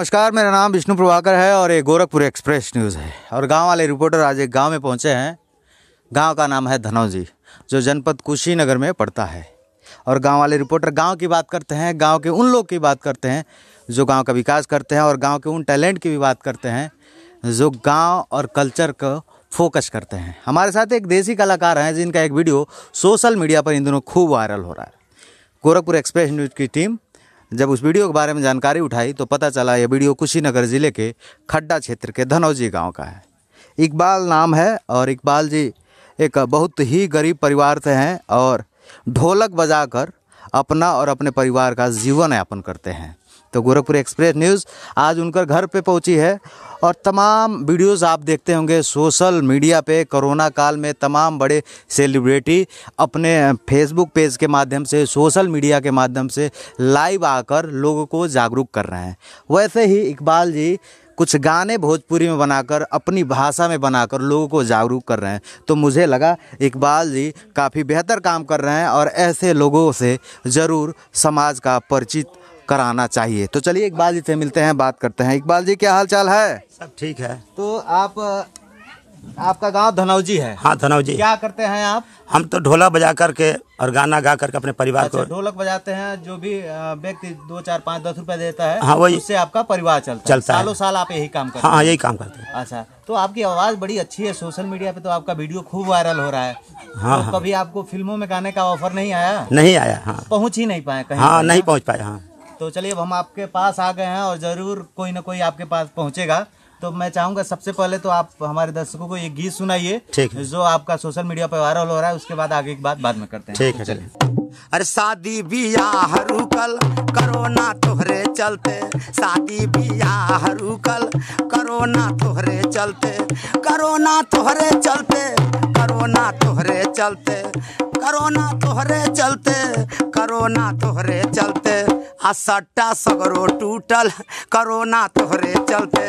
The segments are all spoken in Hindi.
नमस्कार, मेरा नाम विष्णु प्रभाकर है और ये गोरखपुर एक्सप्रेस न्यूज़ है। और गाँव वाले रिपोर्टर आज एक गाँव में पहुँचे हैं। गाँव का नाम है धनौजी, जो जनपद कुशीनगर में पड़ता है। और गाँव वाले रिपोर्टर गाँव की बात करते हैं, गाँव के उन लोग की बात करते हैं, जो गाँव का विकास करते हैं और गाँव के उन टैलेंट की भी बात करते हैं, जो गाँव और कल्चर को फोकस करते हैं। हमारे साथ एक देसी कलाकार हैं, जिनका एक वीडियो सोशल मीडिया पर इन दिनों खूब वायरल हो रहा है। गोरखपुर एक्सप्रेस न्यूज़ की टीम जब उस वीडियो के बारे में जानकारी उठाई तो पता चला यह वीडियो कुशीनगर ज़िले के खड्डा क्षेत्र के धनौजी गाँव का है। इकबाल नाम है और इकबाल जी एक बहुत ही गरीब परिवार से हैं और ढोलक बजाकर अपना और अपने परिवार का जीवन यापन करते हैं। तो गोरखपुर एक्सप्रेस न्यूज़ आज उनकर घर पे पहुँची है और तमाम वीडियोस आप देखते होंगे सोशल मीडिया पे। कोरोना काल में तमाम बड़े सेलिब्रिटी अपने फेसबुक पेज के माध्यम से, सोशल मीडिया के माध्यम से लाइव आकर लोगों को जागरूक कर रहे हैं। वैसे ही इकबाल जी कुछ गाने भोजपुरी में बनाकर, अपनी भाषा में बनाकर लोगों को जागरूक कर रहे हैं। तो मुझे लगा इकबाल जी काफ़ी बेहतर काम कर रहे हैं और ऐसे लोगों से ज़रूर समाज का परिचित कराना चाहिए। तो चलिए इकबाल जी से मिलते हैं बात करते हैं। इकबाल जी क्या हाल चाल है? सब ठीक है। तो आप आपका गाँव धनौजी है। हाँ धनव जी क्या करते हैं आप? हम तो ढोला बजा करके और गाना गा करके अपने परिवार अच्छा को ढोलक बजाते हैं जो भी व्यक्ति दो चार पाँच दस रुपए देता है हाँ, वही। उससे आपका परिवार चलता, चलता है। है। सालों साल आप यही काम करते हाँ हाँ। यही काम करते हैं। हैं अच्छा तो आपकी आवाज़ बड़ी अच्छी है सोशल मीडिया पे तो आपका वीडियो खूब वायरल हो रहा है। हाँ, तो कभी आपको फ़िल्मों में गाने का ऑफ़र नहीं आया? नहीं आया हाँ। पहुँच ही नहीं पाए कहीं हाँ नहीं पहुँच पाए हाँ। तो चलिए अब हम आपके पास आ गए हैं और ज़रूर कोई ना कोई आपके पास पहुंचेगा। तो मैं चाहूँगा सबसे पहले तो आप हमारे दर्शकों को ये गीत सुनाइए। जो आपका सोशल मीडिया पर वायरल हो रहा है उसके बाद आगे की बात बाद में करते हैं। ठीक है चलिए। अरे शादी बियाह रुकल करोना तोहरे चलते। शादी बियाह रुकल करोना तोहरे चलते। करोना तोहरे चलते करोना तोहरे चलते। करोना तोहरे चलते करोना तोहरे चलते। आ सट्टा सगरो टूटल करोना तोहरे चलते।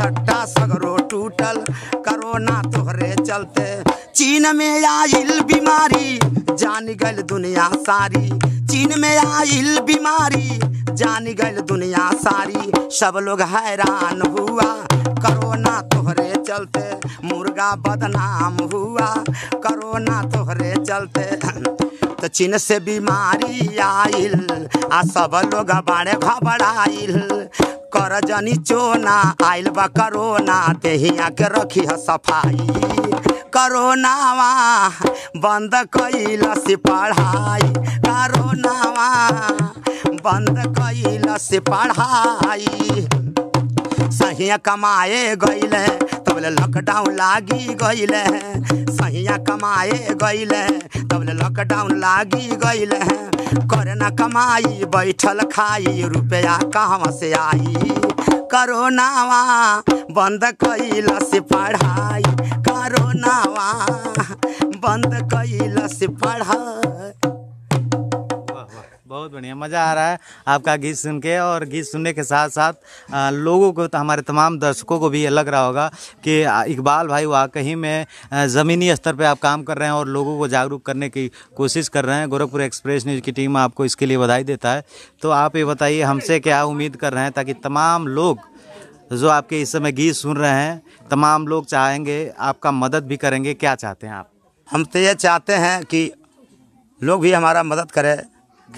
सट्टा सगरो टूटल। करोना तोहरे चलते। चीन में आइल बीमारी, जान गल दुनिया सारी। चीन में आइल बीमारी, जान गल दुनिया सारी। सब लोग हैरान हुआ, करोना तोहरे चलते। मुर्गा बदनाम हुआ, करोना तोहरे चलते। तो चीन से बीमारी आइल, आ सब लोग बड़े घबराइल। कर जनी चोना, आइल बा करोना, देहिया के रखी है सफ़ाई। करोनावा बंद कैल से पढ़ाई। करोनावा बंद कैल से पढ़ाई। सहिया कमाए गईले तबले लॉकडाउन लागी गईले सहिया कमाए गईले तबले लॉकडाउन लागी गईले करे न कमाई, बैठल खाई, रुपया कहाँ से आई? करोनावा बंद कैल से पढ़ाई, करोनावा बंद कैल से पढ़ाई। बहुत बढ़िया मज़ा आ रहा है आपका गीत सुन के और गीत सुनने के साथ साथ आ, लोगों को तो हमारे तमाम दर्शकों को भी ये लग रहा होगा कि इकबाल भाई वाकई में ज़मीनी स्तर पे आप काम कर रहे हैं और लोगों को जागरूक करने की कोशिश कर रहे हैं। गोरखपुर एक्सप्रेस न्यूज़ की टीम आपको इसके लिए बधाई देता है। तो आप ये बताइए हमसे क्या उम्मीद कर रहे हैं ताकि तमाम लोग जो आपके इस समय गीत सुन रहे हैं तमाम लोग चाहेंगे आपका मदद भी करेंगे क्या चाहते हैं आप? हम तो ये चाहते हैं कि लोग भी हमारा मदद करें।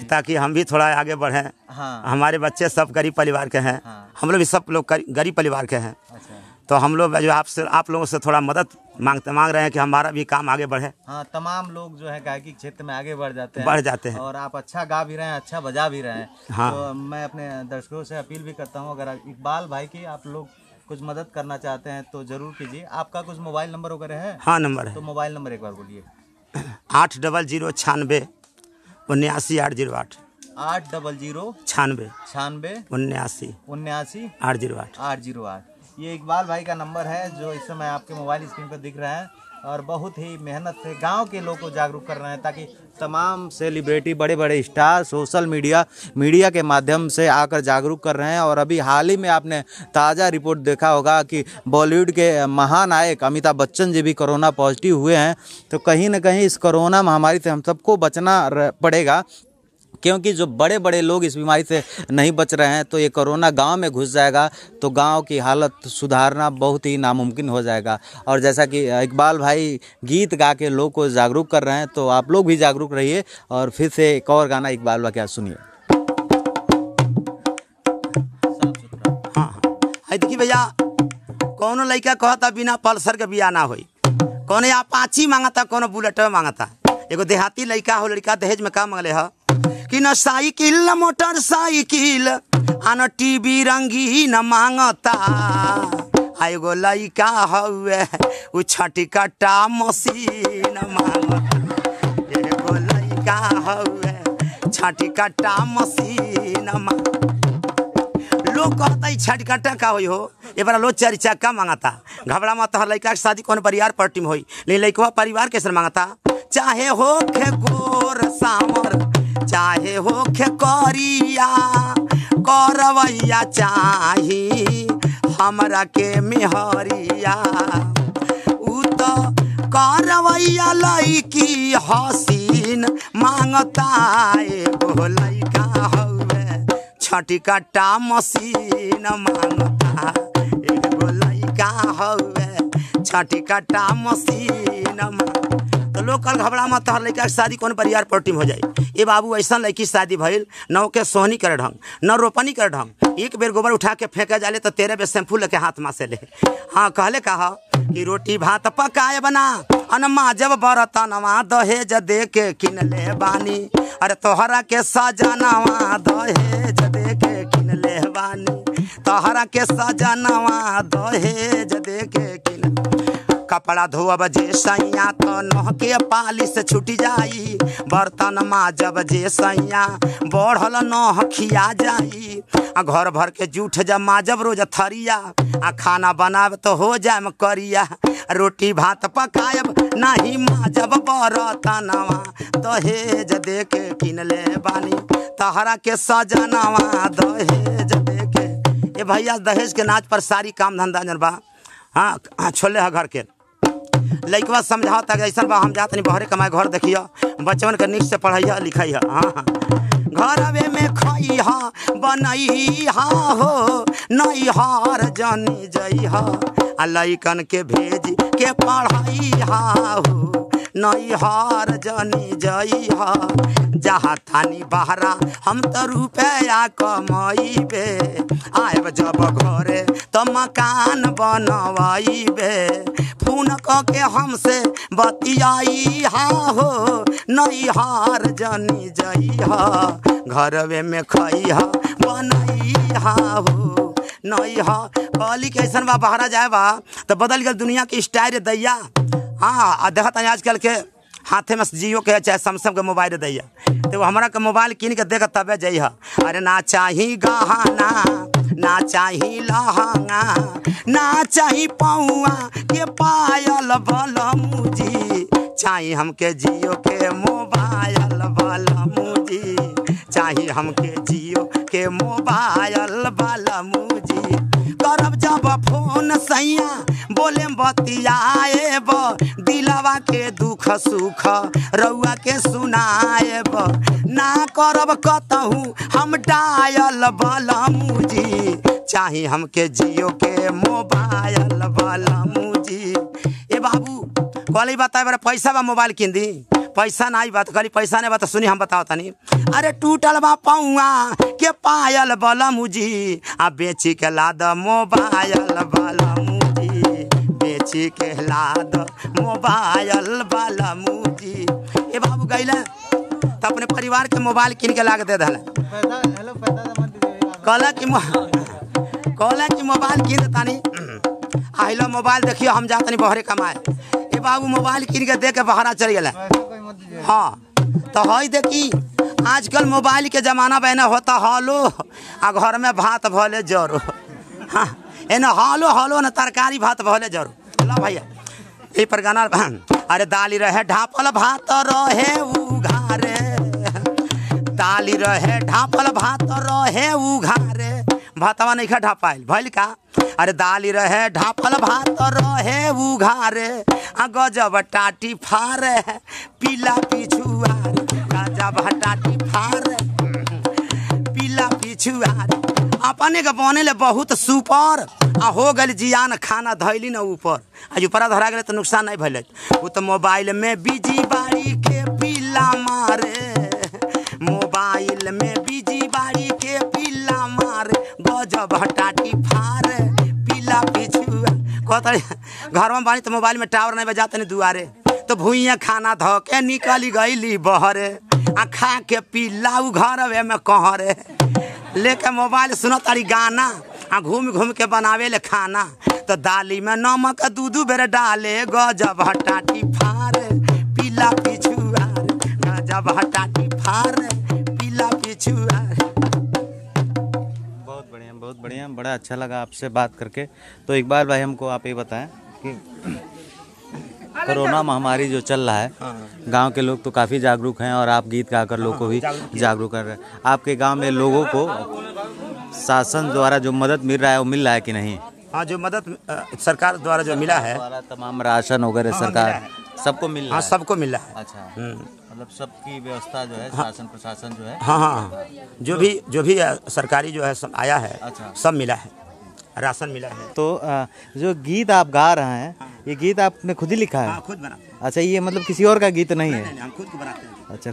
ताकि हम भी थोड़ा आगे बढ़ें। हाँ। हमारे बच्चे सब गरीब परिवार के हैं। हाँ। हम लोग भी सब लोग गरीब परिवार के हैं। अच्छा। तो हम लोग जो आपसे आप लोगों से थोड़ा मदद मांगते मांग रहे हैं कि हमारा भी काम आगे बढ़े। हाँ तमाम लोग जो है गायकी क्षेत्र में आगे बढ़ जाते हैं। बढ़ जाते हैं। और आप अच्छा गा भी रहे हैं अच्छा बजा भी रहे हैं। हाँ। तो मैं अपने दर्शकों से अपील भी करता हूँ अगर इकबाल भाई की आप लोग कुछ मदद करना चाहते हैं तो ज़रूर कीजिए। आपका कुछ मोबाइल नंबर वगैरह है? हाँ नंबर है। तो मोबाइल नंबर एक बार बोलिए। आठ डबल ज़ीरो छियानवे उन्यासी आठ ज़ीरो आठ। आठ डबल ज़ीरो छियानवे छियानवे उन्यासी। उन्यासी। आठ ज़ीरो आठ। आठ ज़ीरो आठ। ये इकबाल भाई का नंबर है जो इस समय आपके मोबाइल स्क्रीन पर दिख रहा है। और बहुत ही मेहनत से गाँव के लोग को जागरूक कर रहे हैं ताकि तमाम सेलिब्रिटी बड़े बड़े स्टार सोशल मीडिया मीडिया के माध्यम से आकर जागरूक कर रहे हैं। और अभी हाल ही में आपने ताज़ा रिपोर्ट देखा होगा कि बॉलीवुड के महानायक अमिताभ बच्चन जी भी कोरोना पॉजिटिव हुए हैं। तो कहीं ना कहीं इस कोरोना महामारी से हम सबको बचना पड़ेगा। क्योंकि जो बड़े बड़े लोग इस बीमारी से नहीं बच रहे हैं तो ये कोरोना गाँव में घुस जाएगा तो गाँव की हालत सुधारना बहुत ही नामुमकिन हो जाएगा। और जैसा कि इकबाल भाई गीत गा के लोग को जागरूक कर रहे हैं तो आप लोग भी जागरूक रहिए और फिर से एक और गाना इकबाल भाई क्या सुनिए। हाँ हाँ। भैया, कौनो लड़का कहता बिना पल्सर के बिया ना हो कौनो अपाची माँगता, कौनो बुलेट माँगता। एगो देहाती लड़का हो, लड़का दहेज में का मांगले ह। कि साइकिल, न मोटरसाइकिल आ न टीवी रंगीन माँगता। एगो लड़का हउए, उ छठी कट्टा मशीन माँगता। एगो लड़का हउए छठी कट्टा मशीन माँगता। लोग कहता है छठ कट्टा का होई हो? ए बार लोग चार चक्का माँगता। घबरा मत हर लड़का के शादी कौन परिवार पार्टी में होई? लेकिन लड़कवा परिवार कैसे माँगता? चाहे हो खे गोर सामर चाहे हो करिया, करवैया चाही हमरा के मेहरिया। उ तो करवैया लैकी हसीन, माँगता एगो लैका हउए छठी कट्टा माँगता एगो लैका हउए छठी कट्टा माँगता लोग कल घबरा मत, हर लड़का के शादी कौन परिवार पार्टी में हो जाए ए बाबू, ऐसा लड़की शादी भइल, न के सोहनी कर ढंग, न रोपनी करे ढंग। एक बेर गोबर उठा के फेंके जाले तो तेरे बेर शैम्पू लेके हाथ में से ले। हाँ कहले कहा कि रोटी भात पकाए बना, अनमा जब बरतनवा दहेज दे के किन ले बानी। अरे तोहरा के सजनवा दहेज दे के किन ले बानी। तोहरा के सजनवा दहेज दे के कपड़ा धोअब जे सैया तो नह के पाली से छूट जाई बर्तन माजब जे सैया, बढ़ल नह खिया जाई आ घर भर के जूठ जब माजब, रोज थरिया। आ खाना बनाब तो हो जाए करिया। रोटी भात पकायब, नाही माजब बरतनवा दहेज दे के किन ले बानी, तहरा के सजनवा। दहेज दे के ए भैया दहेज के नाच पर सारी काम धंधा जन बा। हाँ हाँ छोले है घर के। लइकवा समझा ऐसा बा, हम जात नहीं बहरे कमाए, घर देखियो। बचपन के नीक से पढ़ैया लिखैया। हाँ हाँ। घरवे में खैहा बनैहा हो नई हार जानी जइहा हा लइकन के भेज के पढ़ैहा हो। नैहर जनी जइहा जहाँ थानी बहरा, हम तो रुपया कमैबे आएब जब घरे तो मकान बनवाइबे। फ़ोन क हमसे बतियाई, हा हो नैहर जनी जइहा घरवे में खैहा बनैहा हो। नैहा कहली कि ऐसन बा, बहरा जाए बा तो बदल गया दुनिया के स्टाइल दैया। हाँ आ देखत आजकल के हाथे में जियो के चाहे सैमसंग के मोबाइल दैया तो हमरा के मोबाइल कीन के देख तबे जइहा अरे ना चाही गहना, ना चाही लहंगा, ना चाही पौआ के पायल बलमुजी। चाही हमके जियो के मोबाइल बलमुजी। चाही हमके जियो के मोबाइल बलमुजी। करब जब फ़ोन सैया बोले बतियाएब। दिलवा के दुख सुख, रउआ के सुनाएब। ना करब कतहू, हम डायल बलमुजी। चाही हमके जियो के मोबाइल बलमुजी। ए बाबू, कहली बताए बारे पैसा बा मोबाइल किन दी? पैसा नहीं बात कहली पैसा नहीं बात सुनी हम बताओ तनी। अरे टूटल बा पौआ के पायल बलमुजी। आ बेची के लाद मोबाइल बलमुजी। बेची के लाद मोबाइल वाला बलमुजी ए बाबू गईले तो अपने परिवार के मोबाइल किन के लाग दे दल कहला कि कहला कि मोबाइल किन दे तानी? आइलो मोबाइल देखियो हम जातनी बहरे कमाए। ए बाबू मोबाइल किन के दे के बहरा चल गए हाँ तो हई देखी आजकल मोबाइल के जमाना में होता हलो आ घर में भात भले जरो। हाँ एने हलो हलो न तरकारी भात भले जरो। ला भैया ए पर गाना अरे दाली रहे, ढापल भात रहे उघारे दाली रहे, ढापल भात रहे उघारे भातवा नहीं खा ढापाइल भइल का? अरे दाली रहे, ढापल भात रहे उघारे गजब टाटी फारे, पीला पिछुआर। गजब टाटी फारे। पिछुआर अपने के बनेले बहुत सुपर। आ हो गल जियान खाना धैली न ऊपर। आज ऊपरा धरा गेले तो नुकसान नहीं भैले वो तो मोबाइल में बिज़ी बाड़ी के पिल्ला मारे। मोबाइल में बिज़ी बाड़ी के पिल्ला मारे। गजब हटाटी फार। पिल्ला पिछुआ। कहता घर में बानी तो मोबाइल में टावर नहीं बजाते नहीं दुआरे। तो भूइया खाना धो के निकली गईली बहरे। आ खा के पिल्ला उ घर में कहरे। लेके मोबाइल सुनो तारी गाना, आ घूम घूम के बनावे ले खाना। तो दाली में नमक दू दू बेर डाले, गजब हटाटी फार, पीला पिछुआर गजब हटाटी फार, पीला पिछुआर बहुत बढ़िया बहुत बढ़िया, बड़ा अच्छा लगा आपसे बात करके। तो इकबाल भाई हमको आप ये बताएँ कि कोरोना महामारी जो चल रहा है गाँव के लोग तो काफ़ी जागरूक हैं और आप गीत गाकर लोग को भी जागरूक कर रहे हैं। आपके गाँव में लोगों को शासन द्वारा जो मदद मिल रहा है वो मिल रहा है कि नहीं? हाँ जो मदद सरकार द्वारा जो मिला है। तमाम राशन वगैरह सरकार सबको मिल रहा हाँ है? सबको मिला है। अच्छा। हम्म। मतलब सबकी व्यवस्था जो है शासन प्रशासन जो है? हाँ हाँ हाँ। जो भी जो भी सरकारी जो है सब आया है अच्छा। सब मिला है। राशन मिला है। तो जो गीत आप गा रहे हैं। ये गीत आपने खुद ही लिखा है? हाँ खुद बना अच्छा ये मतलब किसी और का गीत नहीं है? हम खुद बनाते हैं। अच्छा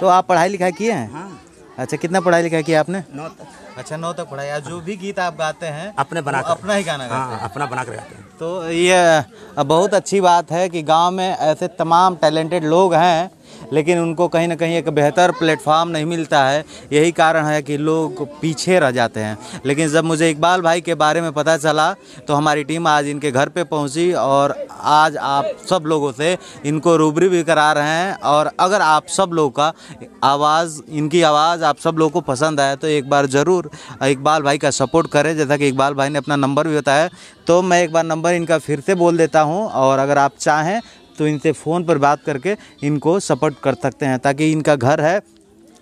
तो आप पढ़ाई लिखाई किए हैं? हाँ। अच्छा कितना पढ़ाई लिखाई किया आपने? नौ तक। अच्छा नौ तक पढ़ाई जो भी गीत आप गाते हैं अपने बना अपना ही गाना गाते हैं। अपना बना कर गाते हैं। हैं तो ये बहुत अच्छी बात है कि गाँव में ऐसे तमाम टैलेंटेड लोग हैं लेकिन उनको कहीं ना कहीं एक बेहतर प्लेटफॉर्म नहीं मिलता है। यही कारण है कि लोग पीछे रह जाते हैं। लेकिन जब मुझे इकबाल भाई के बारे में पता चला तो हमारी टीम आज इनके घर पे पहुँची और आज आप सब लोगों से इनको रूबरू भी करा रहे हैं। और अगर आप सब लोग का आवाज़, इनकी आवाज़ आप सब लोग को पसंद आए तो एक बार ज़रूर इकबाल भाई का सपोर्ट करें। जैसा कि इकबाल भाई ने अपना नंबर भी बताया। तो मैं एक बार नंबर इनका फिर से बोल देता हूँ। और अगर आप चाहें तो इनसे फ़ोन पर बात करके इनको सपोर्ट कर सकते हैं ताकि इनका घर है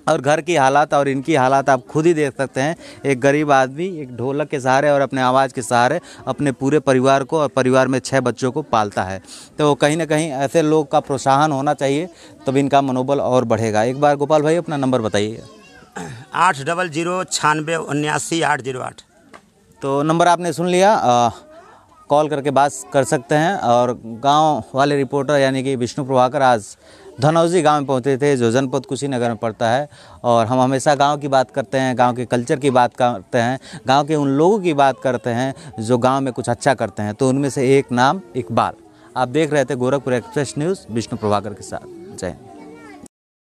और घर की हालात और इनकी हालात आप खुद ही देख सकते हैं। एक गरीब आदमी एक ढोलक के सहारे और अपने आवाज़ के सहारे अपने पूरे परिवार को और परिवार में छः बच्चों को पालता है। तो कहीं ना कहीं ऐसे लोग का प्रोत्साहन होना चाहिए तब इनका मनोबल और बढ़ेगा। एक बार गोपाल भाई अपना नंबर बताइए। आठ डबल ज़ीरो छियानवे उन्यासी आठ ज़ीरो आठ। तो नंबर आपने सुन लिया अ, कॉल करके बात कर सकते हैं और गाँव वाले रिपोर्टर यानी कि विष्णु प्रभाकर आज धनौजी गाँव में पहुँचे थे, जो जनपद कुशीनगर में पड़ता है। और हम हमेशा गाँव की बात करते हैं, गाँव के कल्चर की बात करते हैं, गाँव के उन लोगों की बात करते हैं, जो गाँव में कुछ अच्छा करते हैं। तो उनमें से एक नाम इकबाल। आप देख रहे थे गोरखपुर एक्सप्रेस न्यूज़ विष्णु प्रभाकर के साथ।